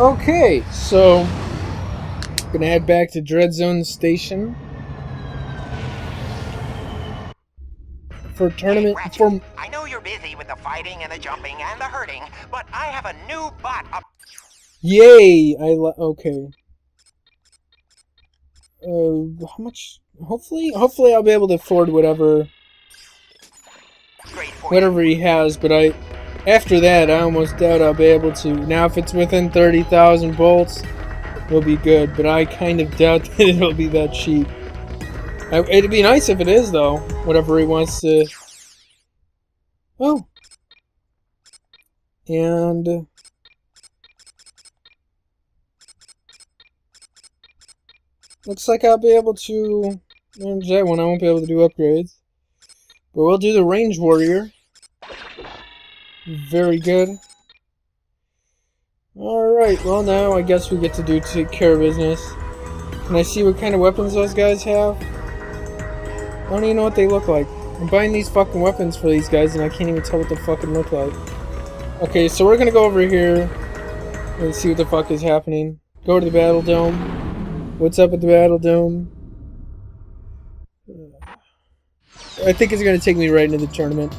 Okay, so gonna head back to Dreadzone Station for tournament Ratchet, for I know you're busy with the fighting and the jumping and the hurting, but I have a new bot up. Yay! I li- okay. Uh, how much? Hopefully, hopefully I'll be able to afford whatever, whatever he has. But I, after that, I almost doubt I'll be able to. Now, if it's within thirty thousand bolts, it'll be good. But I kind of doubt that it'll be that cheap. I, it'd be nice if it is, though. Whatever he wants to. Oh. And. Uh, looks like I'll be able to manage that one. I won't be able to do upgrades. But we'll do the Range Warrior. Very good. Alright, well now I guess we get to do take care of business. Can I see what kind of weapons those guys have? I don't even know what they look like. I'm buying these fucking weapons for these guys and I can't even tell what they fucking look like. Okay, so we're gonna go over here and see what the fuck is happening. Go to the Battle Dome. What's up at the Battle Dome? I think it's gonna take me right into the tournament.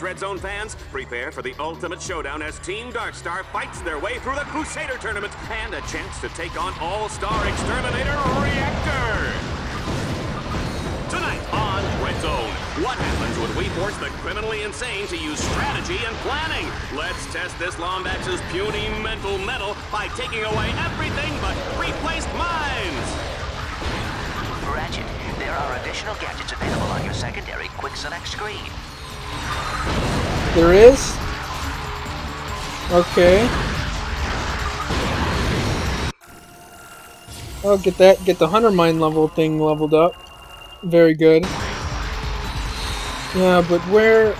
Right, Zone fans, prepare for the ultimate showdown as Team Darkstar fights their way through the Crusader tournament and a chance to take on All-Star Exterminator Reactor. Tonight on Dread Zone, what happens when we force the criminally insane to use strategy and planning? Let's test this Lombax's puny mental metal by taking away everything but replaced minds. Ratchet, there are additional gadgets available on your secondary quick select screen. There is? Okay. Oh, get that, get the Hunter Mine level thing leveled up. Very good. Yeah, but where...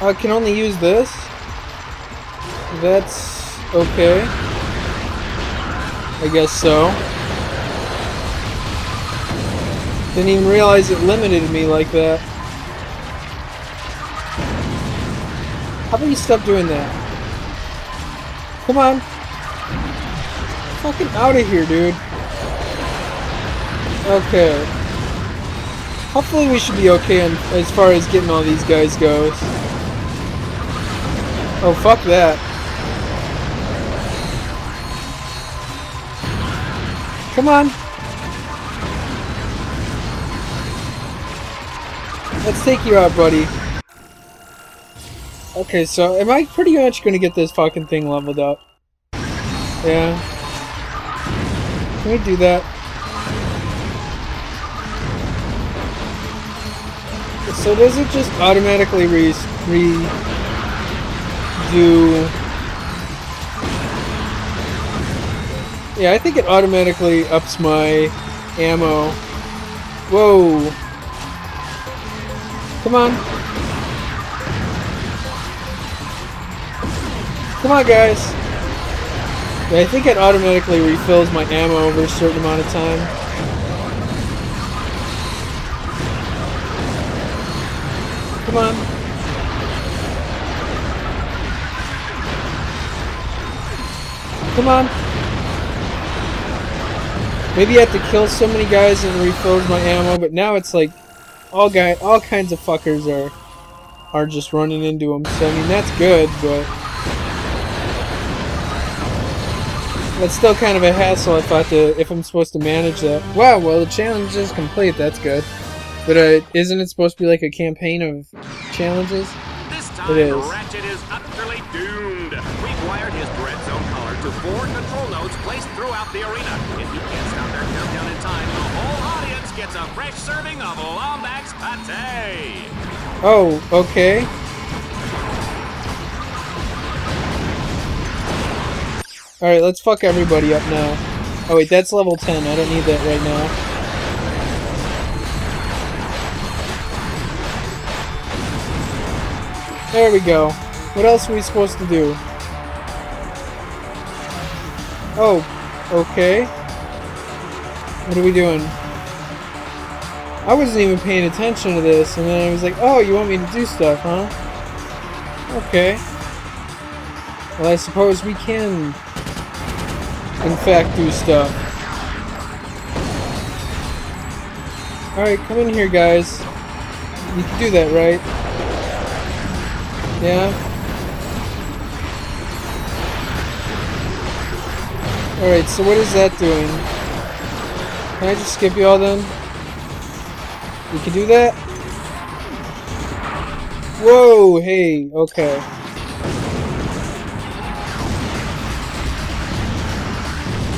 I can only use this? That's... okay. I guess so. Didn't even realize it limited me like that. How about you stop doing that? Come on. Fucking out of here, dude. Okay. Hopefully we should be okay as far as getting all these guys goes. Oh, fuck that. Come on. Let's take you out, buddy. Okay, so am I pretty much gonna get this fucking thing leveled up? Yeah. Can we do that? So does it just automatically re, re do? Yeah, I think it automatically ups my ammo. Whoa. Come on. Come on, guys. Yeah, I think it automatically refills my ammo over a certain amount of time. Come on. Come on. Maybe I have to kill so many guys and refills my ammo, but now it's like all guy, all kinds of fuckers are are just running into them. So I mean that's good, but that's still kind of a hassle if I have to, if I'm supposed to manage that. Wow, well the challenge is complete. That's good. But uh, isn't it supposed to be like a campaign of challenges? This time, It is. Ratchet is utterly doomed. We've wired his Dread Zone collar to four control nodes placed throughout the arena. If he can't stop their countdown in time, the whole audience gets a fresh serving of Lombax pate. Oh, okay. Alright, let's fuck everybody up now. Oh wait, that's level 10. I don't need that right now. There we go. What else are we supposed to do? Oh, okay. What are we doing? I wasn't even paying attention to this, and then I was like, oh, you want me to do stuff, huh? Okay. Well, I suppose we can, in fact, do stuff. Alright, come in here, guys. You can do that, right? Yeah? Alright, so what is that doing? Can I just skip you all then? You can do that? Whoa, hey, okay.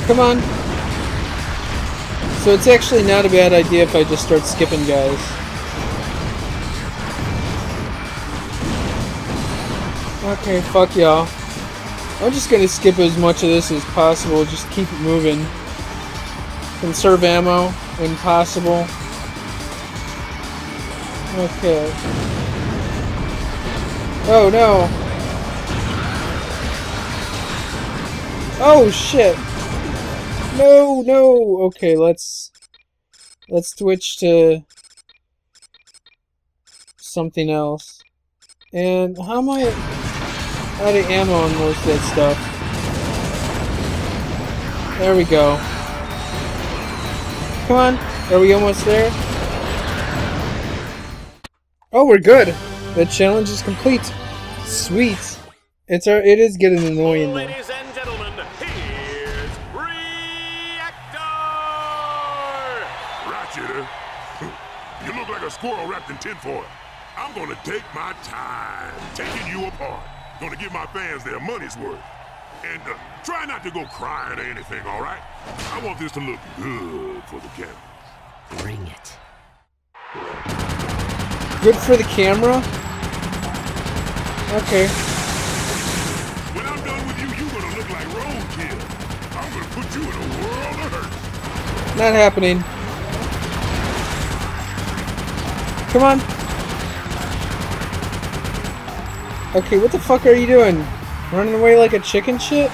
Come on. So it's actually not a bad idea if I just start skipping guys. Okay, fuck y'all. I'm just gonna skip as much of this as possible, just keep it moving. Conserve ammo when possible. Okay. Oh no! Oh shit! No, no! Okay, let's... Let's switch to... Something else. And how am I out of ammo on most of that stuff. There we go. Come on. Are we almost there? Oh, we're good. The challenge is complete. Sweet. It's our. It is getting annoying though. Ratchet, you look like a squirrel wrapped in tinfoil. I'm gonna take my time taking you apart. Gonna give my fans their money's worth. And uh, try not to go crying or anything, all right? I want this to look good for the camera. Bring it. Good for the camera? Okay. When I'm done with you, you're gonna look like roadkill. I'm gonna put you in a world of hurt. Not happening. Come on. Okay, what the fuck are you doing? Running away like a chicken shit?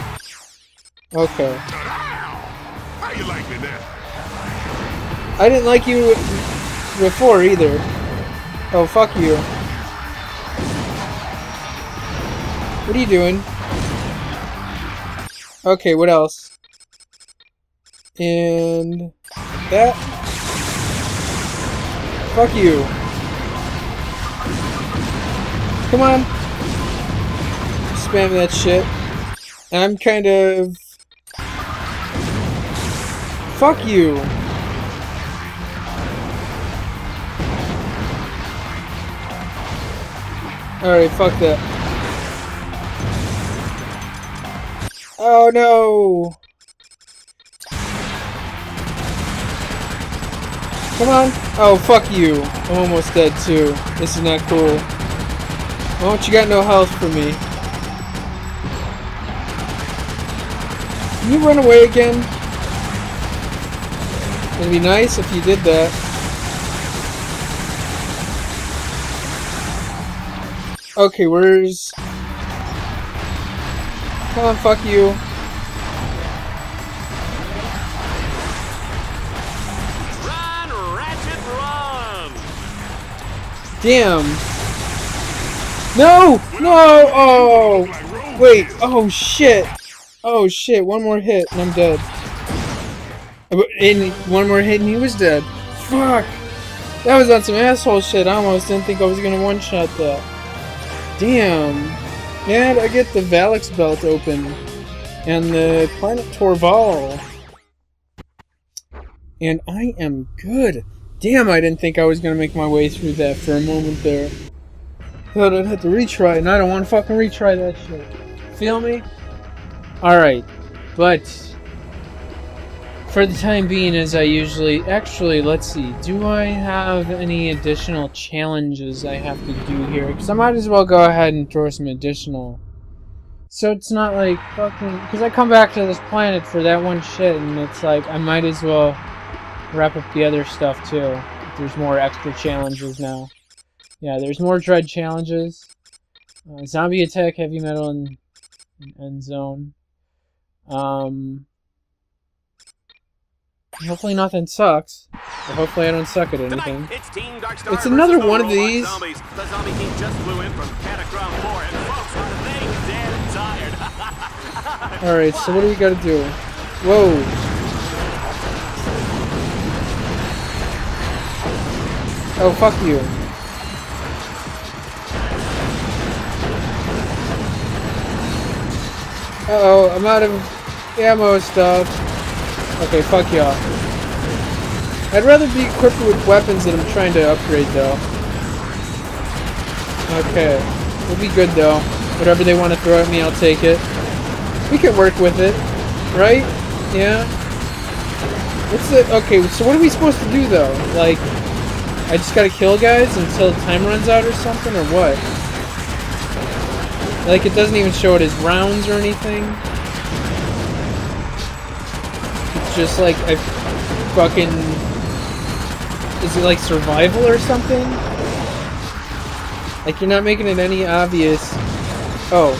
Okay. How you like me now? I didn't like you before either. Oh, fuck you. What are you doing? Okay, what else? And that. Fuck you. Come on. Spam that shit. I'm kind of. Fuck you. Alright, fuck that. Oh no! Come on! Oh, fuck you. I'm almost dead too. This is not cool. Oh, you got no health for me. Can you run away again? It'd be nice if you did that. Okay, where's... Come on, fuck you. Run, Ratchet, run! Damn. No! No! Oh! Wait. Oh, shit. Oh, shit. One more hit and I'm dead. And one more hit and he was dead. Fuck. That was on some asshole shit. I almost didn't think I was gonna one-shot that. Damn. And I get the Valix belt open. And the Planet Torval. And I am good. Damn, I didn't think I was gonna make my way through that for a moment there. Thought I'd have to retry, and I don't want to fucking retry that shit. Feel me? Alright. But for the time being, as I usually... Actually, let's see. Do I have any additional challenges I have to do here? Because I might as well go ahead and throw some additional... So it's not like fucking... Because I come back to this planet for that one shit, and it's like, I might as well wrap up the other stuff, too. There's more extra challenges now. Yeah, there's more Dread challenges. Uh, zombie Attack, Heavy Metal, and End Zone. Um... Hopefully nothing sucks. Or hopefully I don't suck at anything. Tonight, it's It's another one of these. Zombies. The zombie team just flew in from Catacrom 4, and folks, are they dead and tired? Alright, so what do we gotta do? Whoa. Oh, fuck you. Uh-oh, I'm out of ammo stuff. Okay, fuck y'all. I'd rather be equipped with weapons that I'm trying to upgrade, though. Okay. We'll be good, though. Whatever they want to throw at me, I'll take it. We can work with it. Right? Yeah? What's the... Okay, so what are we supposed to do, though? Like, I just gotta kill guys until time runs out or something, or what? Like, it doesn't even show it as rounds or anything. It's just like, I fucking... Is it like survival or something? Like, you're not making it any obvious. Oh.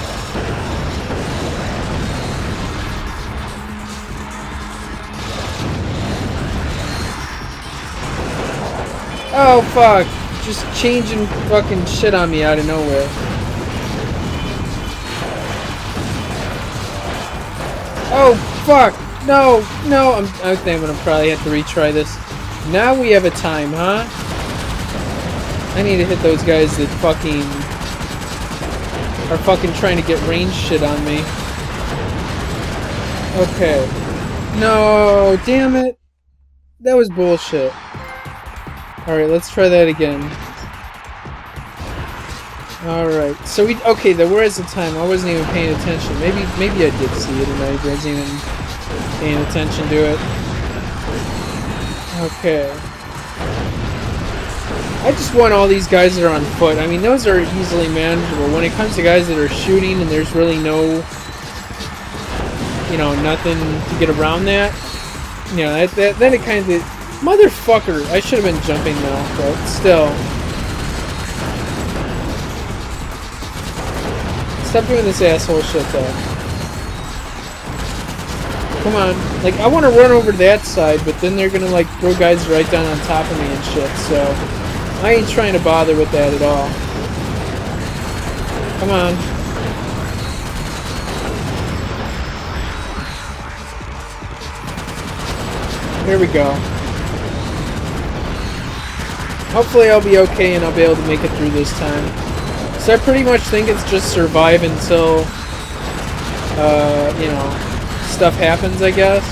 Oh, fuck. Just changing fucking shit on me out of nowhere. Oh, fuck! No, no, I'm, I think I'm probably have to retry this. Now we have a time, huh? I need to hit those guys that fucking... are fucking trying to get range shit on me. Okay. No, damn it. That was bullshit. Alright, let's try that again. Alright, so we- okay, there was a time I wasn't even paying attention. Maybe maybe I did see it and I wasn't even paying attention to it. Okay. I just want all these guys that are on foot. I mean, those are easily manageable. When it comes to guys that are shooting and there's really no, you know, nothing to get around that, you know, that, that, then it kind of... Motherfucker! I should have been jumping now, but still. Stop doing this asshole shit, though. Come on. Like, I want to run over to that side, but then they're gonna, like, throw guys right down on top of me and shit, so... I ain't trying to bother with that at all. Come on. Here we go. Hopefully I'll be okay and I'll be able to make it through this time. So I pretty much think it's just survive until, uh, you know, stuff happens, I guess.